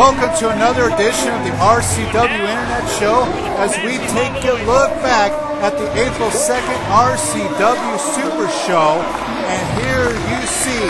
Welcome to another edition of the RCW Internet Show as we take a look back at the April 2nd RCW Super Show. And here you see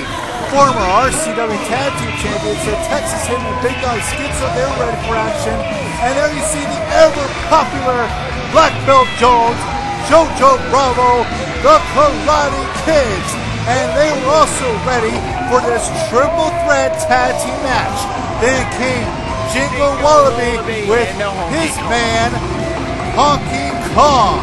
former RCW Tag Team Champions, the Texas Hitmen Big Dogg Skitzo, they're ready for action. And there you see the ever popular Black Belt Jones, JoJo Bravo, the Karate Kids. And they were also ready for this triple threat tag team match. Then came Jingle Wallaby with his man, Honkey Kong.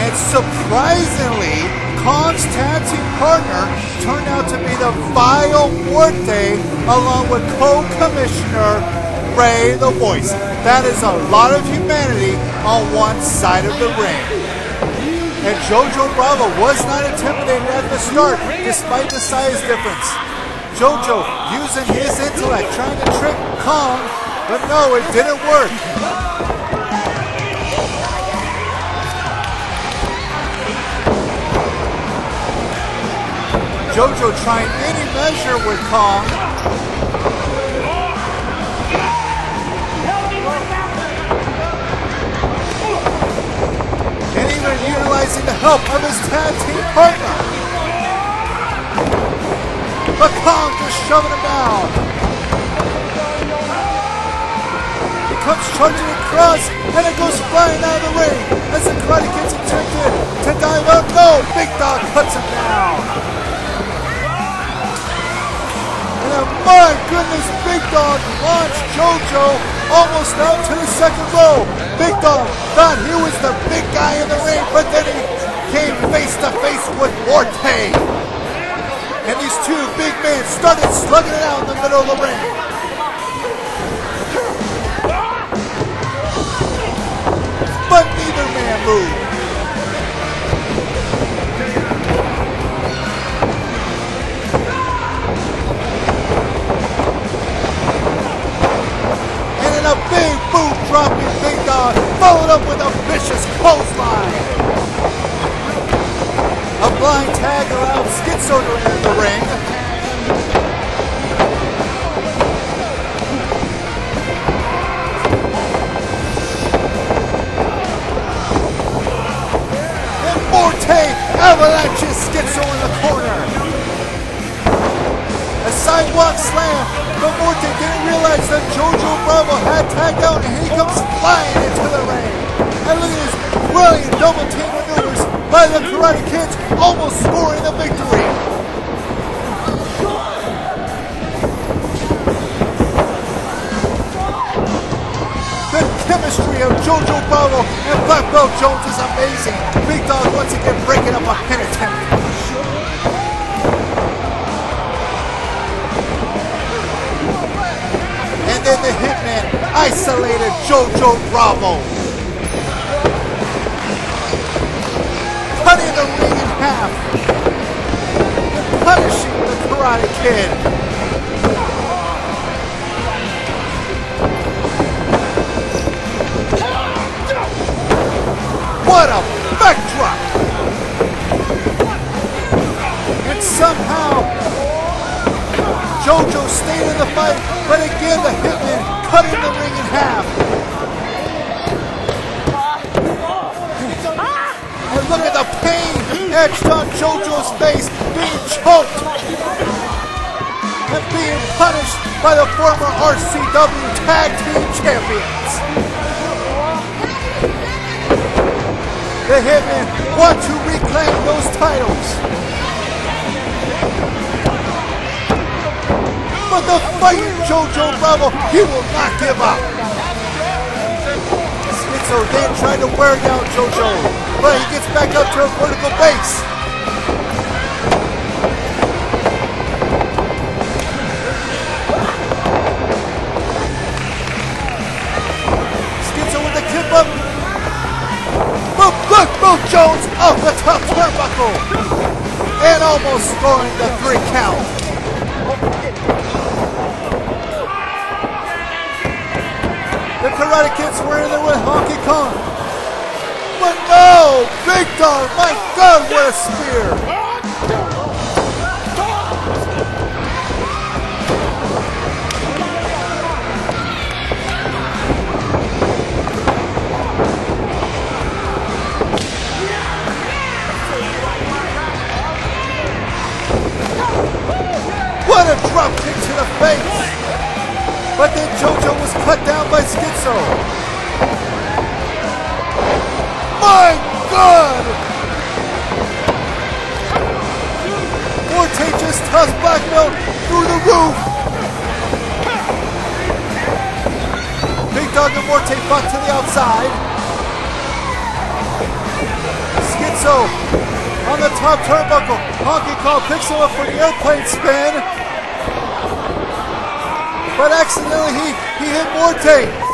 And surprisingly, Kong's tag team partner turned out to be the Vile Muerte along with co-commissioner Ray the Voice. That is a lot of humanity on one side of the ring. And Jojo Bravo was not intimidated the start, despite the size difference. Jojo using his intellect, trying to trick Kong, but no, it didn't work. Jojo trying any measure with Kong, And even utilizing the help of his tag team partner. But Kong just shoving him down. He comes charging across, and it goes flying out of the ring as the Karate Kid's attempted to dive up. No, Big Dogg cuts him down. And then, my goodness, Big Dogg launched JoJo almost out to the second row. Big Dogg thought he was the big guy in the ring, but then he came face to face with Muerte. And these two big men started slugging it out in the middle of the ring. But neither man moved. a big boot dropping Big Dogg, followed up with a vicious clothesline. Blind tag allowed Skitzo to enter the ring. And Muerte avalanches Skitzo in the corner. A sidewalk slam but Muerte didn't realize that Jojo Bravo had tagged out and he comes flying into the ring. And look at this brilliant double team maneuvers by the Karate Kids, almost scoring the victory. The chemistry of Jojo Bravo and Black Belt Jones is amazing. Big Dogg once again breaking up a pin attempt. And then the Hitmen isolated Jojo Bravo. Karate Kid. What a backdrop! And somehow Jojo stayed in the fight, but again the Hitmen cutting the ring in half. And look at the pain etched on Jojo's face, being choked and being punished by the former RCW Tag Team Champions. The Hitmen want to reclaim those titles. But the fighting Jojo Bravo, he will not give up. Skitzo then trying to wear down Jojo, but he gets back up to a vertical base. Off the top turnbuckle. And almost scoring the three count. The Karate Kids were in there with Honkey Kong. But no! Big Dogg! My God, what a spear! But then JoJo was cut down by Skitzo. My God! Muerte just tossed Black Belt through the roof. Big Dogg and Muerte fought to the outside. Skitzo on the top turnbuckle. Honkey Kong picks him up for the airplane spin. But accidentally he, he hit Muerte.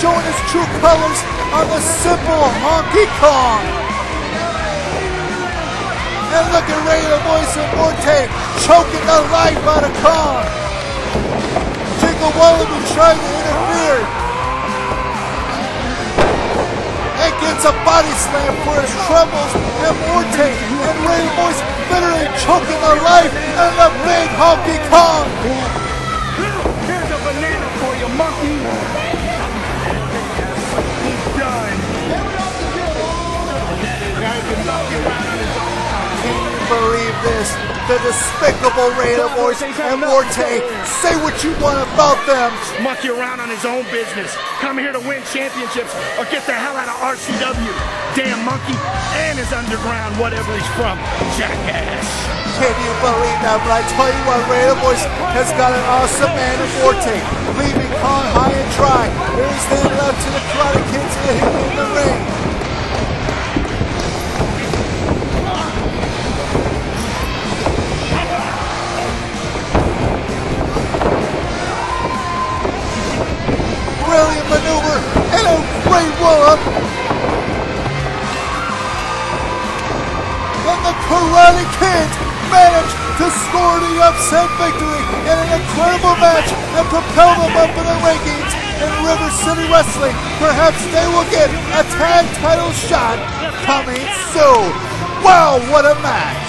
Showing his true colors on the simple Honkey Kong. And look at Ray the voice of Muerte choking the life out of Kong. Jingle Wallaby trying to interfere. And gets a body slam for his troubles. And Muerte and Ray voice literally choking the life out of the big Honkey Kong. Believe this? The despicable the voice and Muerte. Say what you want about them. Monkey around on his own business. Come here to win championships or get the hell out of RCW. Damn monkey and his underground, whatever he's from. Jackass. Can you believe that? But I tell you what, the Voice has got an awesome man in Muerte, leaving Kong high and dry. There's then left to the Karate Kids in the ring. Maneuver and a great. And the Karate Kids managed to score the upset victory in an incredible match and propel them up in the rankings in River City Wrestling. Perhaps they will get a tag title shot coming soon. Wow, what a match!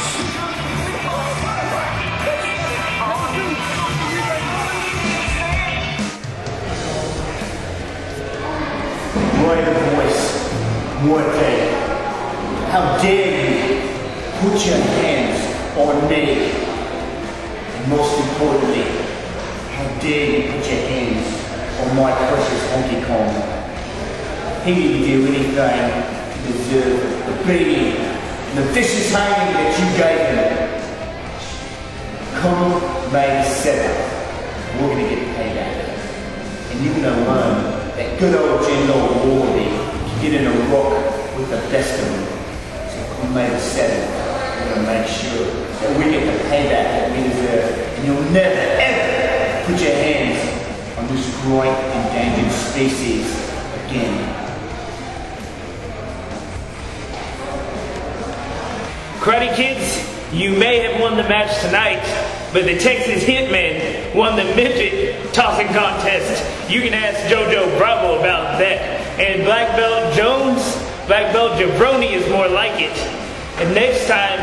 How dare you put your hands on me? And most importantly, how dare you put your hands on my precious Honkey Kong? He didn't do anything to deserve the beating, the vicious hanging that you gave him. Come May 7th, we're gonna get payback. And you're gonna learn that good old General Warby can get in a rock with the best of them. So come May the 7th, we're gonna make sure that we get the payback that we deserve. And you'll never, ever put your hands on this great endangered species again. Karate Kids, you may have won the match tonight, but the Texas Hitmen won the midget tossing contest. You can ask JoJo Bravo about that. And Black Belt Jones, Black Belt Jabroni is more like it. And next time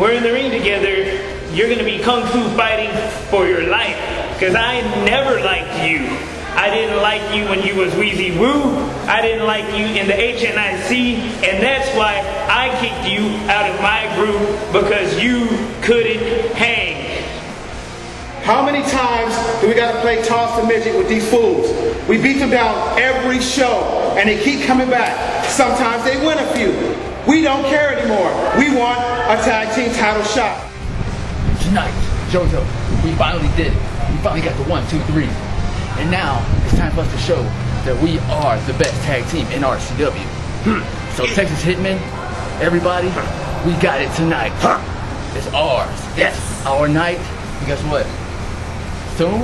we're in the ring together, you're gonna be kung fu fighting for your life. Cause I never liked you. I didn't like you when you was Weazy Woo. I didn't like you in the HNIC, and that's why I kicked you out of my group because you couldn't hang. How many times do we got to play toss the midget with these fools? We beat them down every show, and they keep coming back. Sometimes they win a few. We don't care anymore. We want a tag team title shot. Tonight, JoJo, we finally did it. We finally got the one, two, three. And now it's time for us to show that we are the best tag team in RCW. Hmm. So Texas Hitmen, everybody, we got it tonight. It's ours. Yes, our night. And guess what? Soon,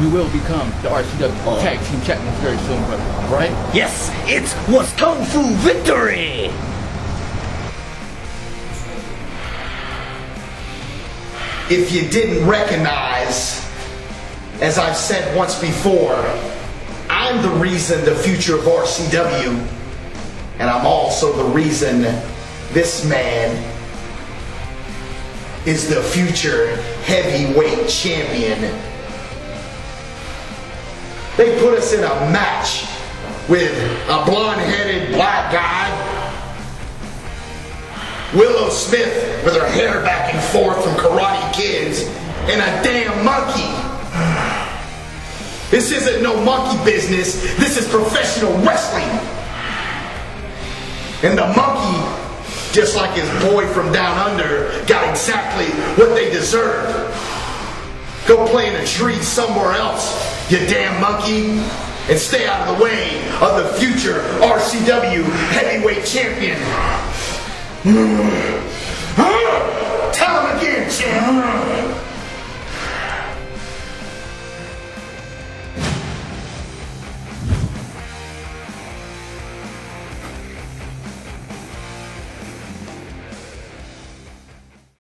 we will become the RCW oh. tag team champions very soon, brother. Right? Yes, it was Kung Fu Victory! if you didn't recognize, as I've said once before, I'm the reason the future of RCW, and I'm also the reason this man is the future heavyweight champion. They put us in a match with a blonde-headed, black guy. Willow Smith with her hair back and forth from Karate Kids, and a damn monkey. This isn't no monkey business. This is professional wrestling. And the monkey, just like his boy from down under, got exactly what they deserved. Go play in a tree somewhere else, you damn monkey. And stay out of the way of the future RCW heavyweight champion. Tell him again, champ.